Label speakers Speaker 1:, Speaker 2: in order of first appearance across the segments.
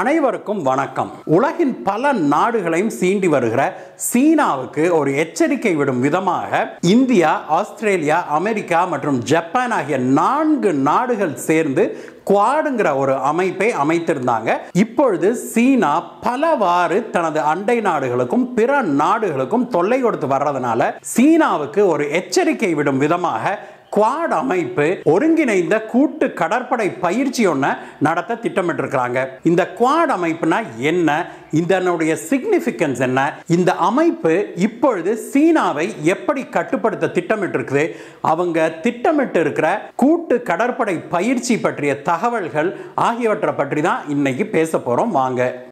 Speaker 1: அனைவருக்கும் வணக்கம். உலகின் பல நாடுகளையும் சீண்டி வருகிற சீனாவுக்கு ஒரு எச்சரிக்கை விடும் விதமாக இந்தியா ஆஸ்திரேலியா அமெரிக்கா மற்றும் ஜப்பான் ஆகிய நான்கு நாடுகள் சேர்ந்து குவாடுங்கிற ஒரு அமைப்பை அமைத்திருந்தாங்க. இப்பொழுது சீனா பலவாறு தனது அண்டை நாடுகளுக்கும் பிற நாடுகளுக்கும் தொல்லை கொடுத்து வர்றதுனால சீனாவுக்கு ஒரு எச்சரிக்கை விடும் விதமாக குவாட் அமைப்பு ஒருங்கிணைந்த கூட்டு கடற்படை பயிற்சி ஒன்று நடத்த திட்டமிட்டிருக்கிறாங்க. இந்த குவாட் அமைப்புனா என்ன? இதனுடைய சிக்னிஃபிகன்ஸ் என்ன? இந்த அமைப்பு இப்பொழுது சீனாவை எப்படி கட்டுப்படுத்த திட்டமிட்டிருக்குது? அவங்க திட்டமிட்டு இருக்கிற கூட்டு கடற்படை பயிற்சி பற்றிய தகவல்கள் ஆகியவற்றை பற்றி தான் இன்னைக்கு பேச போகிறோம் வாங்க.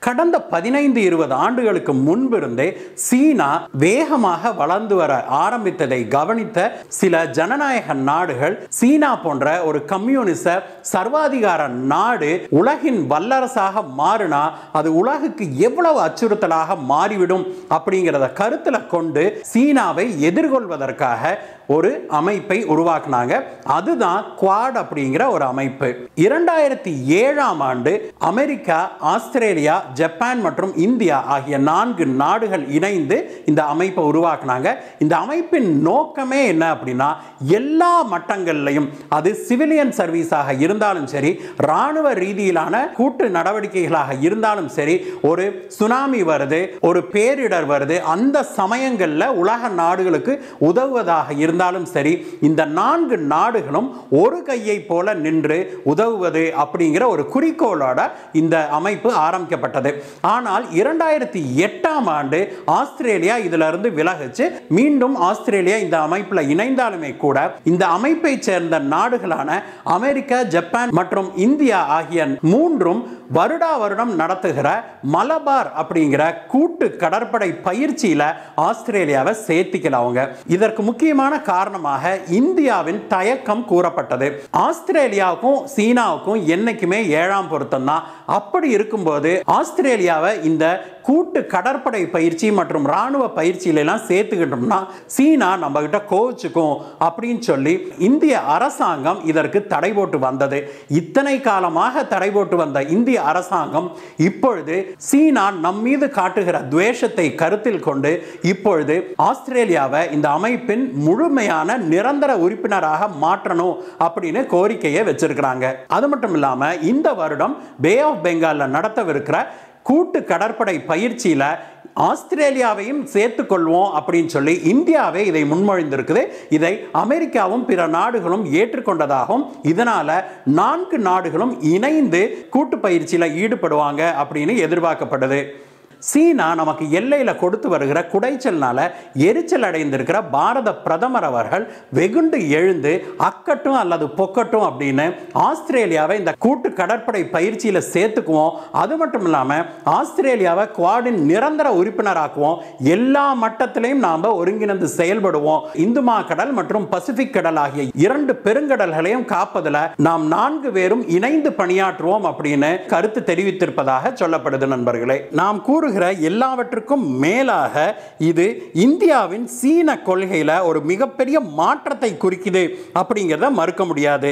Speaker 1: கடந்த பதினைந்து இருபது ஆண்டுகளுக்கு முன்பிருந்தே சீனா வேகமாக வளர்ந்து வர ஆரம்பித்ததை கவனித்த சில ஜனநாயக நாடுகள் சீனா போன்ற ஒரு கம்யூனிச சர்வாதிகார நாடு உலகின் வல்லரசாக மாறினா அது உலகுக்கு எவ்வளவு அச்சுறுத்தலாக மாறிவிடும் அப்படிங்கிறத கருத்தில் கொண்டு சீனாவை எதிர்கொள்வதற்காக ஒரு அமைப்பை உருவாக்குனாங்க. அதுதான் குவாட் அப்படிங்கிற ஒரு அமைப்பு. இரண்டாயிரத்தி ஏழாம் ஆண்டு அமெரிக்கா ஆஸ்திரேலியா ஜப்பான் மற்றும் இந்தியா ஆகிய நான்கு நாடுகள் இணைந்து இந்த அமைப்பை உருவாக்குனாங்க. இந்த அமைப்பின் நோக்கமே என்ன அப்படின்னா எல்லா மட்டங்கள்லையும் அது சிவிலியன் சர்வீஸாக இருந்தாலும் சரி ராணுவ ரீதியிலான கூட்டு நடவடிக்கைகளாக இருந்தாலும் சரி ஒரு சுனாமி வருது ஒரு பேரிடர் வருது அந்த சமயங்களில் உலக நாடுகளுக்கு உதவுவதாக இருந்தாலும் சரி இந்த நான்கு நாடுகளும் ஒரு கையை போல நின்று உதவுவது அப்படிங்கிற ஒரு குறிக்கோளோட இந்த அமைப்பு ஆரம்பிக்கப்பட்டது. ஆனால் இரண்டாயிரத்தி எட்டாம் ஆண்டு ஆஸ்திரேலியா இதுல இருந்து விலகுச்சு. மீண்டும் ஆஸ்திரேலியா இந்த அமைப்பில் இணைந்தாலுமே கூட இந்த அமைப்பை சேர்ந்த நாடுகளான அமெரிக்கா ஜப்பான் மற்றும் இந்தியா ஆகிய மூன்றும் வருடா வருடம் நடத்துகிற மலபார் அப்படிங்கிற கூட்டு கடற்படை பயிற்சியில ஆஸ்திரேலியாவை சேர்த்திக்கல அவங்க. இதற்கு முக்கியமான காரணமாக இந்தியாவின் தயக்கம் கூறப்பட்டது. ஆஸ்திரேலியாவுக்கும் சீனாவுக்கும் என்னைக்குமே ஏழாம் பொருத்தம் தான் அப்படி இருக்கும்போது ஆஸ்திரேலியாவை இந்த கூட்டு கடற்படை பயிற்சி மற்றும் ராணுவ பயிற்சியிலலாம் சேர்த்துக்கிட்டோம்னா சீனா நம்ம கிட்ட அப்படின்னு சொல்லி இந்திய அரசாங்கம் இதற்கு தடை போட்டு வந்தது. இத்தனை காலமாக தடை போட்டு வந்த இந்திய அரசாங்கம் இப்பொழுது சீனா நம் மீது காட்டுகிற துவேஷத்தை கருத்தில் கொண்டு இப்பொழுது ஆஸ்திரேலியாவை இந்த அமைப்பின் முழுமையான நிரந்தர உறுப்பினராக மாற்றணும் அப்படின்னு கோரிக்கையை வச்சிருக்கிறாங்க. அது மட்டும் இல்லாமல் இந்த வருடம் பே ஆஃப் பெங்காலில் நடத்தவிருக்கிற கூட்டு கடற்படை பயிற்சியில் ஆஸ்திரேலியாவையும் சேர்த்துக்கொள்வோம் அப்படின்னு சொல்லி இந்தியாவே இதை முன்மொழிந்திருக்குது. இதை அமெரிக்காவும் பிற நாடுகளும் ஏற்றுக்கொண்டதாகவும் இதனால நான்கு நாடுகளும் இணைந்து கூட்டு பயிற்சியில் ஈடுபடுவாங்க அப்படின்னு எதிர்பார்க்கப்படுது. சீனா நமக்கு எல்லையில் கொடுத்து வருகிற குடைச்சல்னால எரிச்சல் அடைந்திருக்கிற பாரத பிரதமர் அவர்கள் வெகுண்டு எழுந்து அக்கட்டும் அல்லது பொக்கட்டும் அப்படின்னு ஆஸ்திரேலியாவை இந்த கூட்டு கடற்படை பயிற்சியில் சேர்த்துக்குவோம். அது மட்டும் இல்லாமல் ஆஸ்திரேலியாவை குவாடின் நிரந்தர உறுப்பினராக்குவோம். எல்லா மட்டத்திலையும் நாம் ஒருங்கிணைந்து செயல்படுவோம். இந்து கடல் மற்றும் பசிபிக் கடல் ஆகிய இரண்டு பெருங்கடல்களையும் காப்பதில் நாம் நான்கு பேரும் இணைந்து பணியாற்றுவோம் அப்படின்னு கருத்து தெரிவித்திருப்பதாக சொல்லப்படுது நண்பர்களே. நாம் கூறு கூறுகிற எல்லாவற்றுக்கும் மேலாக இது இந்தியாவின் சீன கொள்கையில் ஒரு மிகப்பெரிய மாற்றத்தை குறிக்குது அப்படிங்கிறத மறுக்க முடியாது.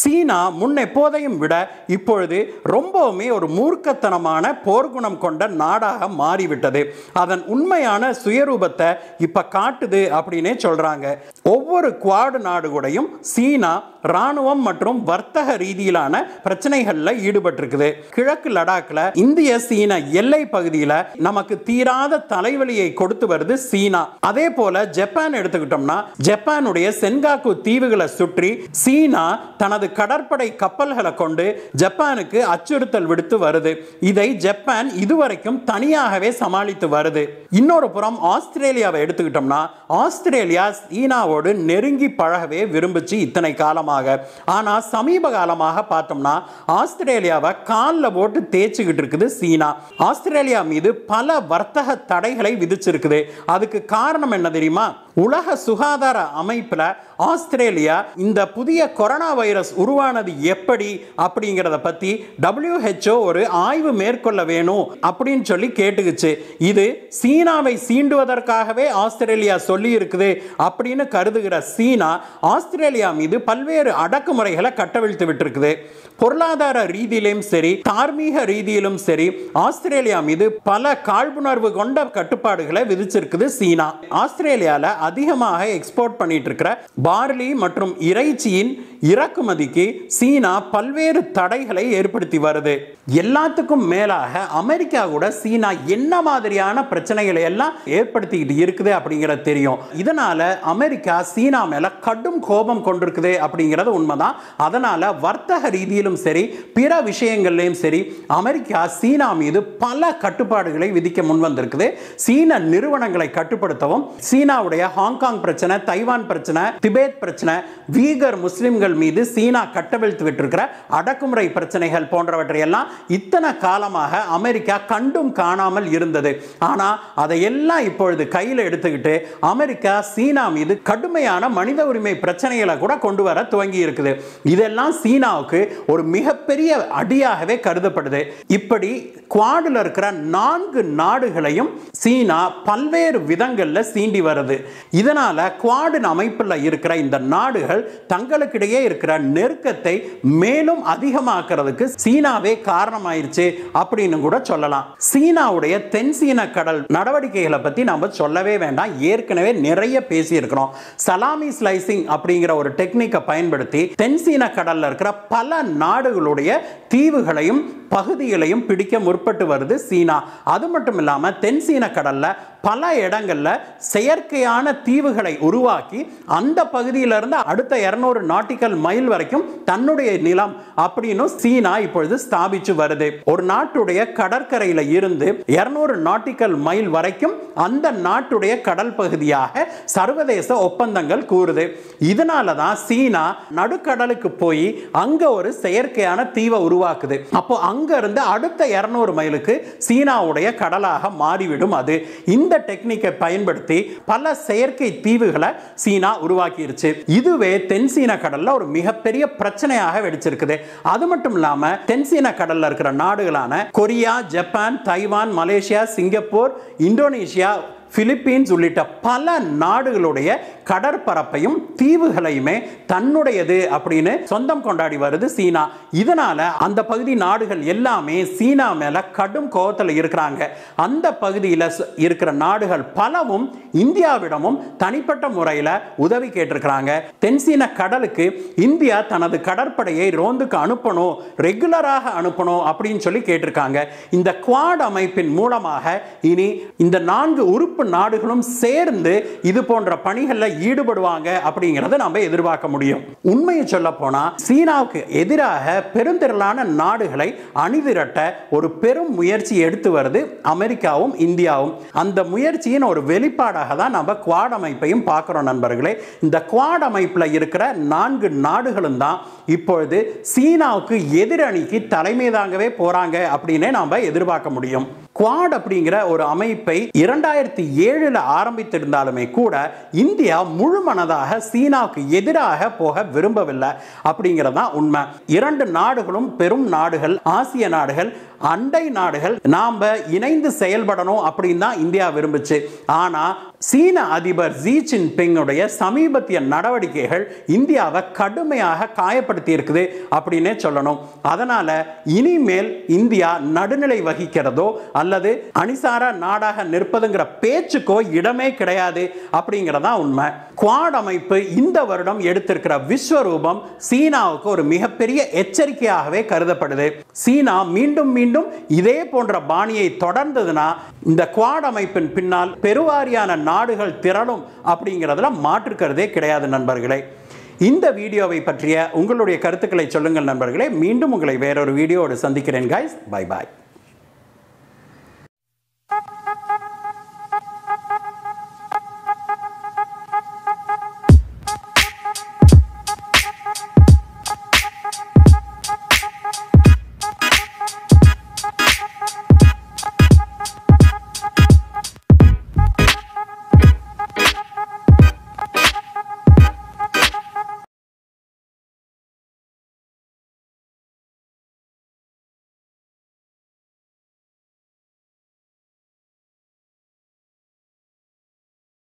Speaker 1: சீனா முன் எப்போதையும் விட இப்பொழுது ரொம்பவுமே ஒரு மூர்க்கத்தனமான போர்க்குணம் கொண்ட நாடாக மாறிவிட்டது. அதன் உண்மையான சுயரூபத்தை இப்போ காட்டுது அப்படின்னே சொல்றாங்க. ஒவ்வொரு குவாடு நாடு கூடையும் சீனா ராணுவம் மற்றும் வர்த்தக ரீதியிலான பிரச்சனைகளில் ஈடுபட்டிருக்குது. கிழக்கு லடாக்கில் இந்திய சீன எல்லை பகுதியில் நமக்கு தீராத தலைவலியை கொடுத்து வருது சீனா. அதே போல ஜப்பான் எடுத்துக்கிட்டோம்னா ஜப்பானுடைய சென்காக்கு தீவுகளை சுற்றி சீனா தனது கடற்படை கப்பல்களை கொண்டு ஜப்பானுக்கு அச்சுறுத்தல் விடுத்து வருது. இதை ஜப்பான் இதுவரைக்கும் தனியாகவே சமாளித்து வருது. இன்னொரு புறம் ஆஸ்திரேலியாவை எடுத்துக்கிட்டோம்னா ஆஸ்திரேலியா சீனாவோடு நெருங்கி பழகவே விரும்புச்சு இத்தனை காலமாக. ஆனா சமீப காலமாக பார்த்தோம்னா ஆஸ்திரேலியாவை காலில் போட்டு தேய்ச்சிக்கிட்டு இருக்குது சீனா. ஆஸ்திரேலியா மீது பல வர்த்தக தடைகளை விதிச்சிருக்குது. அதுக்கு காரணம் என்ன தெரியுமா? உலக சுகாதார அமைப்பில் ஆஸ்திரேலியா இந்த புதிய கொரோனா வைரஸ் உருவானது எப்படி அப்படிங்கிறத பற்றி டபிள்யூஹெச்ஓ ஒரு ஆய்வு மேற்கொள்ள வேணும் அப்படின்னு சொல்லி கேட்டுக்குச்சு. இது சீனாவை சீண்டுவதற்காகவே ஆஸ்திரேலியா சொல்லி இருக்குது அப்படின்னு கருதுகிற சீனா ஆஸ்திரேலியா மீது பல்வேறு அடக்குமுறைகளை கட்டவிழ்த்து விட்டுருக்குது. பொருளாதார ரீதியிலும் சரி தார்மீக ரீதியிலும் சரி ஆஸ்திரேலியா மீது பல காழ்ப்புணர்வு கொண்ட கட்டுப்பாடுகளை விதிச்சிருக்குது சீனா. ஆஸ்திரேலியாவில் அதிகமாக எக்ஸ்போர்ட் பண்ணிட்டு இருக்கிற பார்லி மற்றும் இறைச்சியின் இறக்குமதிக்கு சீனா பல்வேறு தடைகளை ஏற்படுத்தி வருது. எல்லாத்துக்கும் மேலாக அமெரிக்கா கூட சீனா என்ன மாதிரியான பிரச்சனைகளை எல்லாம் ஏற்படுத்திக்கிட்டு இருக்குது அப்படிங்கிறது தெரியும். இதனால அமெரிக்கா சீனா மேல கடும் கோபம் கொண்டிருக்குது அப்படிங்கிறது உண்மைதான். அதனால வர்த்தக ரீதியிலும் சரி பிற விஷயங்கள்லையும் சரி அமெரிக்கா சீனா மீது பல கட்டுப்பாடுகளை விதிக்க முன் வந்திருக்குது சீன நிறுவனங்களை கட்டுப்படுத்தவும் சீனாவுடைய ஹாங்காங் பிரச்சனை தைவான் பிரச்சனை திபேத் பிரச்சனை வீகர் முஸ்லிம்கள் மீது சீனா கட்டவிழ்த்து விட்டிருக்கிற அடக்குமுறை பிரச்சனைகள் போன்றவற்றை எல்லாம் இத்தனை காலமாக அமெரிக்கா கண்டும் காணாமல் இருந்தது. ஆனா அதையெல்லாம் இப்பொழுது கையில் எடுத்துக்கிட்டு அமெரிக்கா சீனா மீது கடுமையான மனித உரிமை பிரச்சனைகளை கூட கொண்டு வர துவங்கி இருக்குது இதெல்லாம் சீனாவுக்கு ஒரு மிகப்பெரிய அடியாகவே கருதப்படுது. இப்படி குவாடில் இருக்கிற நான்கு நாடுகளையும் சீனா பல்வேறு விதங்களில் சீண்டி வருது. இதனால் குவாடின் அமைப்பில் இருக்கிற இந்த நாடுகள் தங்களுக்கிடையே இருக்கிற நெருக்கத்தை மேலும் அதிகமாக்குறதுக்கு சீனாவே காரணமாயிருச்சு அப்படின்னு கூட சொல்லலாம். சீனாவுடைய தென் சீன கடல் நடவடிக்கைகளை பற்றி நம்ம சொல்லவே வேண்டாம். ஏற்கனவே நிறைய பேசியிருக்கிறோம். சலாமி ஸ்லைசிங் அப்படிங்கிற ஒரு டெக்னிக்கை பயன்படுத்தி தென் சீன கடலில் இருக்கிற பல நாடுகளுடைய தீவுகளையும் பகுதிகளையும் பிடிக்க முற்பட்டு வருது சீனா. அது மட்டும் இல்லாம தென் சீன கடல்ல பல இடங்கள்ல செயற்கையான தீவுகளை உருவாக்கி அந்த பகுதியிலிருந்து அடுத்த இருநூறு நாட்டிக்கல் மைல் வரைக்கும் தன்னுடைய நிலம் அப்படின்னு சீனா இப்பொழுது ஸ்தாபிச்சு வருது. ஒரு நாட்டுடைய கடற்கரையில இருந்து இருநூறு நாட்டிக்கல் மைல் வரைக்கும் அந்த நாட்டுடைய கடல் பகுதியாக சர்வதேச ஒப்பந்தங்கள் கூறுது. இதனால தான் சீனா நடுக்கடலுக்கு போய் அங்க ஒரு செயற்கையான தீவை உருவாக்குது. அப்போ அங்க அங்கிருந்து அடுத்த இருநூறு மைலுக்கு சீனாவுடைய கடலாக மாறிவிடும் அது. இந்த டெக்னிக்கை பயன்படுத்தி பல செயற்கை தீவுகளை சீனா உருவாக்கிருச்சு. இதுவே தென் சீன கடல்ல ஒரு மிகப்பெரிய பிரச்சனையாக வெடிச்சிருக்குது. அது மட்டும் இல்லாம தென் சீன கடல்ல இருக்கிற நாடுகளான Korea Japan Taiwan Malaysia Singapore Indonesia Philippines உள்ளிட்ட பல நாடுகளுடைய கடற்பரப்பையும் தீவுகளையுமே தன்னுடையது அப்படின்னு சொந்தம் கொண்டாடி வருது சீனா. இதனால அந்த பகுதி நாடுகள் எல்லாமே சீனா மேல கடும் கோபத்தில் இருக்கிறாங்க. அந்த பகுதியில் இருக்கிற நாடுகள் பலவும் இந்தியாவிடமும் தனிப்பட்ட முறையில் உதவி கேட்டிருக்கிறாங்க. தென்சீன கடலுக்கு இந்தியா தனது கடற்படையை ரோந்துக்கு அனுப்பணும் ரெகுலராக அனுப்பணும் அப்படின்னு சொல்லி கேட்டிருக்காங்க. இந்த குவாட் அமைப்பின் மூலமாக இனி இந்த நான்கு உறுப்பு நாடுகளும் சேர்ந்து இது போன்ற பணிகளில் ஈடுபடுவாங்க அப்படிங்கிறத நாம் எதிர்பார்க்க முடியும். உண்மையை சொல்ல போனால் சீனாவுக்கு எதிராக பெருந்திரளான நாடுகளை அணிதிரட்ட ஒரு பெரும் முயற்சி எடுத்து வருது அமெரிக்காவும் இந்தியாவும். அந்த முயற்சியின் ஒரு வெளிப்பாடாக தான் நம்ம குவாட் அமைப்பையும் பார்க்குறோம் நண்பர்களே. இந்த குவாட் அமைப்பில் இருக்கிற நான்கு நாடுகளும் தான் இப்பொழுது சீனாவுக்கு எதிரணிக்கு தலைமை தாங்கவே போகிறாங்க அப்படின்னே நாம் எதிர்பார்க்க முடியும். குவாட் அப்படிங்கிற ஒரு அமைப்பை இரண்டாயிரத்தி ஏழில் ஆரம்பித்திருந்தாலுமே கூட இந்தியா முழு மனதாக சீனாவுக்கு எதிராக போக விரும்பவில்லை அப்படிங்கிறது தான் உண்மை. இரண்டு நாடுகளும் பெரும் நாடுகள் ஆசிய நாடுகள் அண்டை நாடுகள் நாம் இணைந்து செயல்படணும் அப்படின்னு தான் இந்தியா விரும்புச்சு. ஆனால் சீன அதிபர் ஜி ஜின்பிங்குடைய சமீபத்திய நடவடிக்கைகள் இந்தியாவை கடுமையாக காயப்படுத்தி இருக்குது அப்படின்னே சொல்லணும். அதனால இனிமேல் இந்தியா நடுநிலை வகிக்கிறதோ அல்லது அணிசாரா நாடாக நிற்பதுங்கிற பேச்சுக்கோ இடமே கிடையாது அப்படிங்கிறதா உண்மை. குவாட் அமைப்பு இந்த வருடம் எடுத்திருக்கிற விஸ்வரூபம் சீனாவுக்கு ஒரு மிகப்பெரிய எச்சரிக்கையாகவே கருதப்படுது. சீனா மீண்டும் மீண்டும் இதே போன்ற பாணியை தொடர்ந்ததுன்னா இந்த குவாட் அமைப்பின் பின்னால் பெருவாரியான நாடுகள் திரளும் அப்படிங்கிறதுல மாற்றுக்கிறதே கிடையாது நண்பர்களே. இந்த வீடியோவை பற்றிய உங்களுடைய கருத்துக்களை சொல்லுங்கள் நண்பர்களே. மீண்டும் உங்களை வேறொரு வீடியோவோடு சந்திக்கிறேன் காய்ஸ் பை பாய்